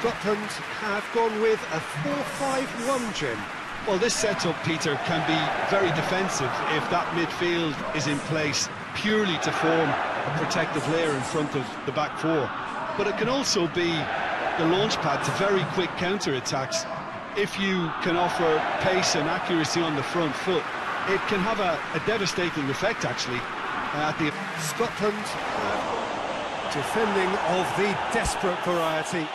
Scotland have gone with a 4-5-1, Jim. Well, this setup, Peter, can be very defensive if that midfield is in place purely to form a protective layer in front of the back four. But it can also be the launch pad to very quick counter-attacks. If you can offer pace and accuracy on the front foot, it can have a, a devastating effect, actually, uh, at the... Scotland defending of the desperate variety.